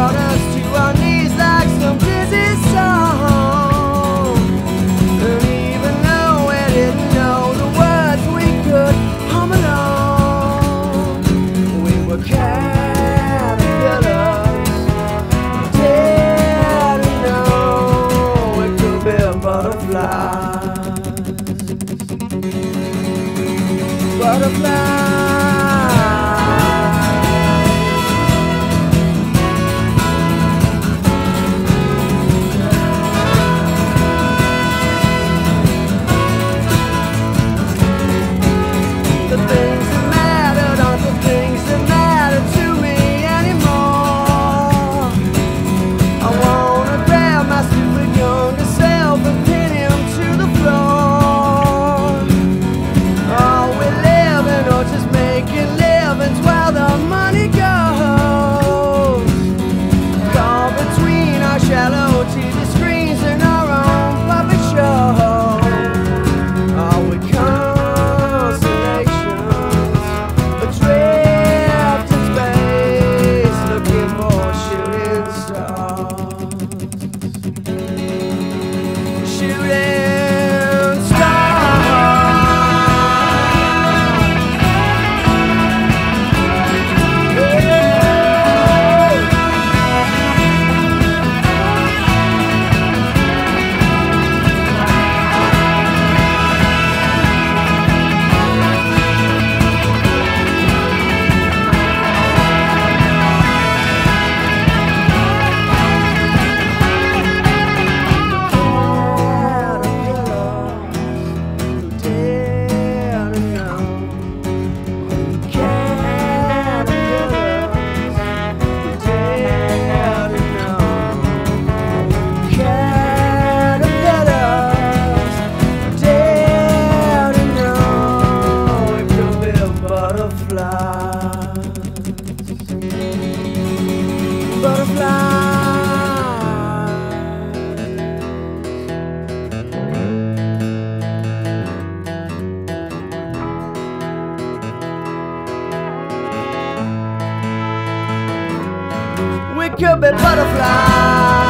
brought us to our knees like some dizzy song. And even though we didn't know the words, we could hum along. We were caterpillars. Did we know could be butterflies? Butterflies. Beauty. We could be butterflies.